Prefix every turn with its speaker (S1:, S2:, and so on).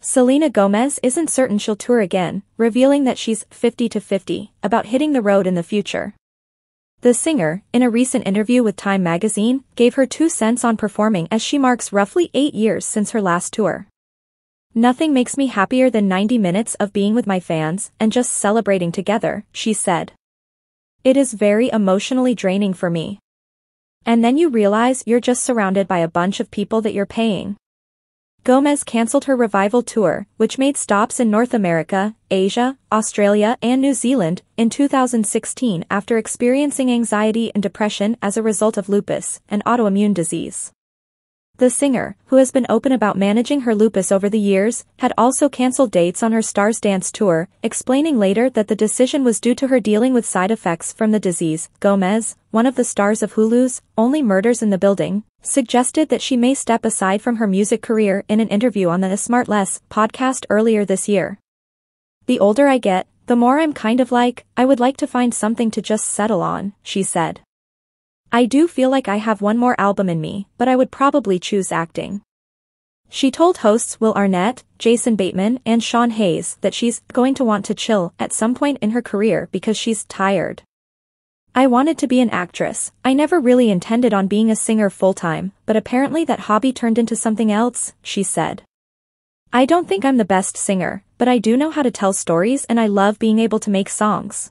S1: Selena Gomez isn't certain she'll tour again, revealing that she's 50 to 50 about hitting the road in the future. The singer, in a recent interview with Time magazine, gave her two cents on performing as she marks roughly eight years since her last tour. Nothing makes me happier than 90 minutes of being with my fans and just celebrating together, she said. It is very emotionally draining for me. And then you realize you're just surrounded by a bunch of people that you're paying. Gomez cancelled her revival tour, which made stops in North America, Asia, Australia and New Zealand, in 2016 after experiencing anxiety and depression as a result of lupus, an autoimmune disease. The singer, who has been open about managing her lupus over the years, had also cancelled dates on her Stars Dance tour, explaining later that the decision was due to her dealing with side effects from the disease. Gomez, one of the stars of Hulu's Only Murders in the Building, suggested that she may step aside from her music career in an interview on the SmartLess podcast earlier this year. The older I get, the more I'm kind of like, I would like to find something to just settle on, she said. I do feel like I have one more album in me, but I would probably choose acting. She told hosts Will Arnett, Jason Bateman and Sean Hayes that she's going to want to chill at some point in her career because she's tired. I wanted to be an actress, I never really intended on being a singer full-time, but apparently that hobby turned into something else, she said. I don't think I'm the best singer, but I do know how to tell stories and I love being able to make songs.